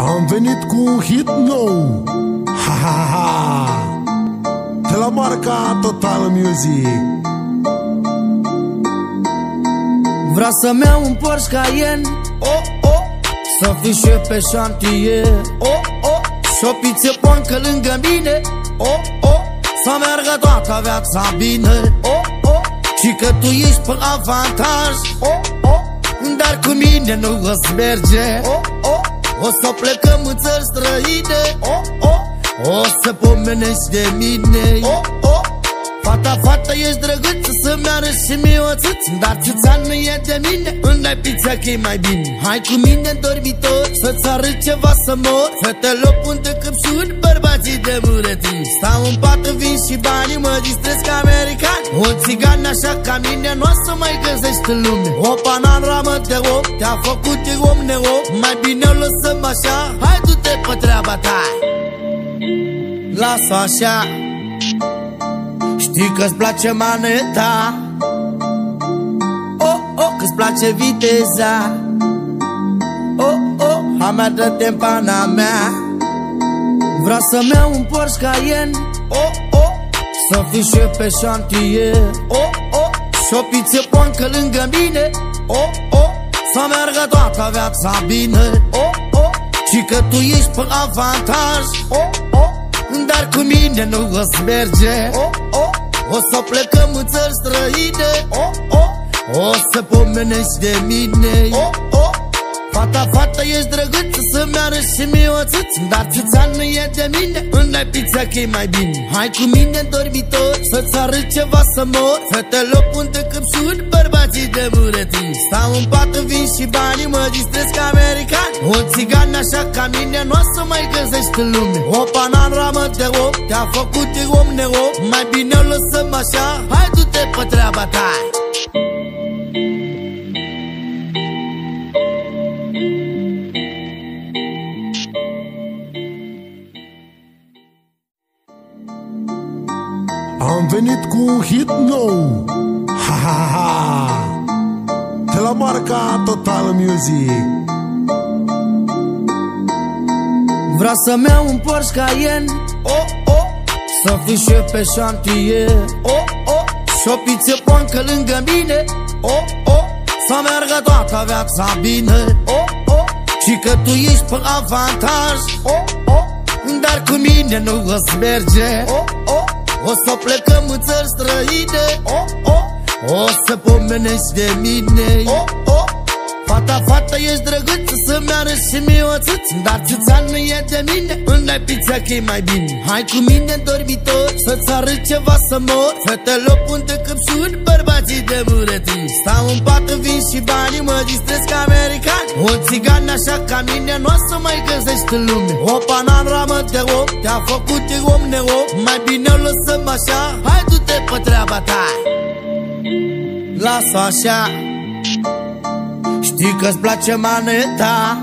Am venit cu un hit nou Ha ha ha De la marca Total Music Vreau să-mi iau un Porsche Cayenne oh, oh. Să fiu și pe șantier oh, oh. Și o piță poancă lângă mine oh, oh. Să meargă toată viața bine oh, oh. Și că tu ești pe avantaj oh, oh. Dar cu mine nu o să merge oh, oh. O să plecăm în țări străine oh, oh. O să pomenești de mine oh, oh. Fata, fata, ești drăguță să-mi arăți și mie o țâț Dar țâța nu e de mine, îmi dai pizza că mai bine. Hai cu mine în dormitor, să-ți arăt ceva să mor. Fetele o pun de căpșuni, bărbații de murătini Stau în pat, vin și banii, mă distrez ca american. O țigan așa ca mine, nu o să mai găsești în lume. O panan ramă de om, te-a făcut de om neom. Mai bine o lăsăm așa, hai du-te pe treaba ta. Lasă așa Știi că-ți place maneta. Oh, oh, că-ți place viteza. Oh, oh, hai mai dă-te în pana mea. Vreau să-mi iau un Porsche Cayenne. Oh, oh, să fiu și pe șantier. Oh, oh, și o piță poancă lângă mine. Oh, oh, să meargă toată viața bine. Oh, oh, și că tu ești pe avantaj. Oh, oh, dar cu mine nu o să merge. Oh, oh. O să plecăm în țări străine oh, oh. O să pomenești de mine oh, oh. Fata, fata, ești drăguță să-mi arăți și mie o țâț Dar țâța nu e de mine, îmi dai pizza că mai bine. Hai cu mine în dormitor, să-ți arăt ceva să mor. Fetele o pun de căpșuni, bărbații de murătini Stau în pat, vin și banii, mă distrez ca american. O țigan așa ca mine, nu o să mai găsești în lume. O panan ramă de om, te-a făcut de om neom. Mai bine o lăsăm așa, hai du-te pe treaba ta Am venit cu un hit nou Ha ha ha De la marca Total Music Vreau să-mi iau un Porsche Cayenne oh, oh. Să fiu și pe șantier oh, oh. Și o piță poancă lângă mine oh, oh. Să meargă toată viața bine oh, oh. Și că tu ești pe avantaj oh, oh. Dar cu mine nu o să merge oh, oh. Străine oh, oh. O să pomenești de mine. Oh, oh. Fata, fata, ești drăguță să-mi arăți și mie o țâț Dar țâța nu e de mine, îmi dai pizza că mai bine. Hai cu mine în dormitor, să-ți arăt ceva să mor. Fetele o pun de căpșuni, bărbații de murătini. Stau în pat, vin și banii, mă distrez ca american O țigan așa ca mine, nu o să mai găsești în lume. O panan ramă de om, te-a făcut de om neom. Mai bine o lăsăm așa, hai du-te pe treaba ta. Lasă așa. Știi că-ți place maneta